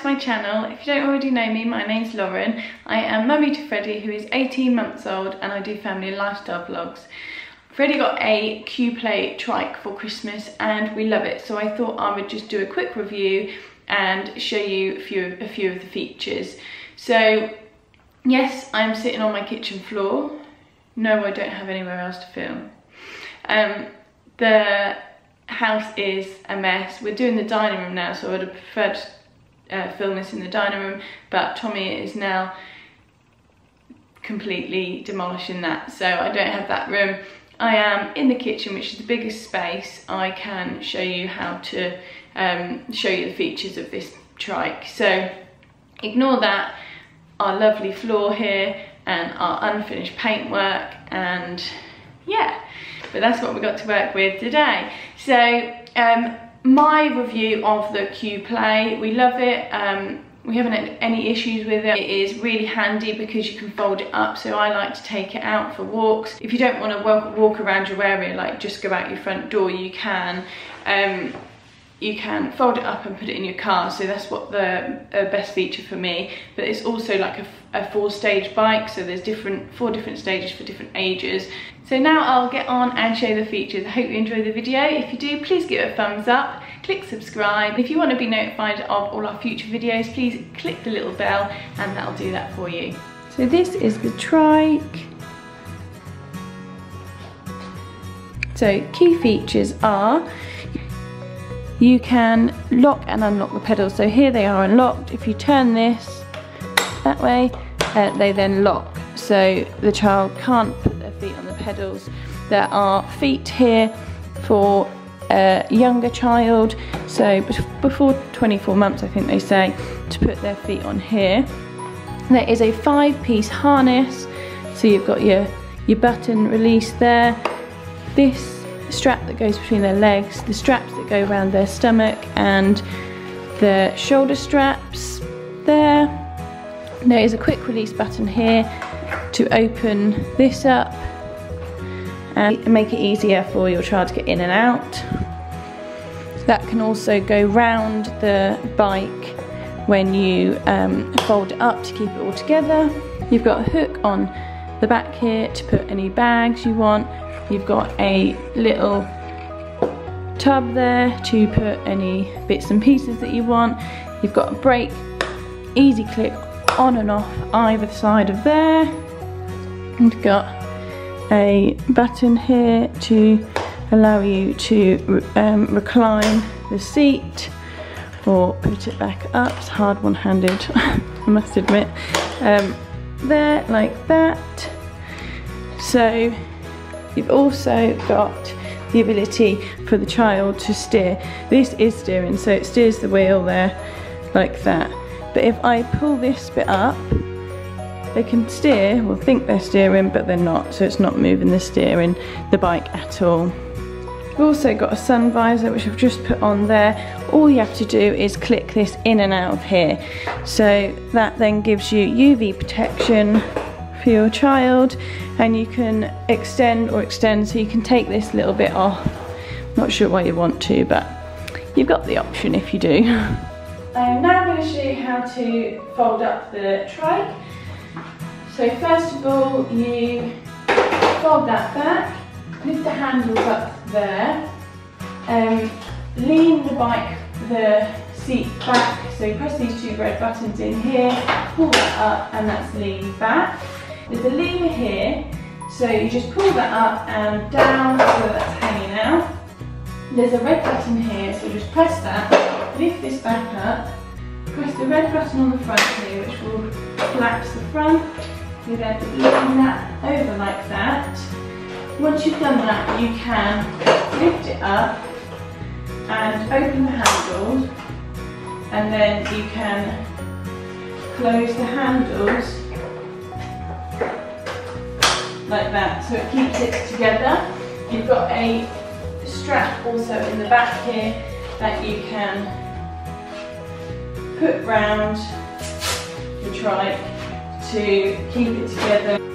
to my channel. If you don't already know me, my name's Lauren. I am mummy to Freddie who is 18 months old and I do family and lifestyle vlogs. Freddie got a Q-Play trike for Christmas and we love it so I thought I would just do a quick review and show you a few, a few of the features. So yes, I'm sitting on my kitchen floor. No, I don't have anywhere else to film. Um, the house is a mess. We're doing the dining room now, so I would have preferred uh, film this in the dining room, but Tommy is now completely demolishing that, so I don't have that room. I am in the kitchen, which is the biggest space. I can show you how to um, show you the features of this trike. So ignore that, our lovely floor here and our unfinished paintwork and yeah, but that's what we got to work with today. So um, my review of the Q Play, we love it. Um, we haven't had any issues with it. It is really handy because you can fold it up. So I like to take it out for walks. If you don't want to walk, around your area, like just go out your front door, you can. Um, you can fold it up and put it in your car so that's what the uh, best feature for me. But it's also like a, a four stage bike so there's different four different stages for different ages. So now I'll get on and show the features. I hope you enjoy the video. If you do please give it a thumbs up click subscribe. If you want to be notified of all our future videos please click the little bell and that'll do that for you. So this is the trike. So key features are you can lock and unlock the pedals. So here they are unlocked. If you turn this that way, uh, they then lock. So the child can't put their feet on the pedals. There are feet here for a younger child. So before 24 months, I think they say, to put their feet on here. There is a five piece harness. So you've got your, your button release there. This strap that goes between their legs, the straps that go around their stomach and the shoulder straps there. There is a quick release button here to open this up and make it easier for your child to get in and out. That can also go round the bike when you um, fold it up to keep it all together. You've got a hook on the back here to put any bags you want You've got a little tub there to put any bits and pieces that you want. You've got a brake, easy click on and off either side of there. And you've got a button here to allow you to um, recline the seat or put it back up. It's hard one-handed, I must admit. Um, there, like that. So You've also got the ability for the child to steer. This is steering, so it steers the wheel there like that. But if I pull this bit up, they can steer, well think they're steering, but they're not, so it's not moving the steering, the bike at all. We've also got a sun visor, which I've just put on there. All you have to do is click this in and out of here. So that then gives you UV protection for your child and you can extend or extend so you can take this little bit off not sure why you want to but you've got the option if you do I'm now going to show you how to fold up the trike so first of all you fold that back lift the handles up there um, lean the bike the seat back so press these two red buttons in here pull that up and that's lean back there's a lever here, so you just pull that up and down so that's hanging out. There's a red button here, so just press that, lift this back up, press the red button on the front here, which will collapse the front. You're then lean that over like that. Once you've done that, you can lift it up and open the handles, and then you can close the handles like that so it keeps it together. You've got a strap also in the back here that you can put round the trike to keep it together.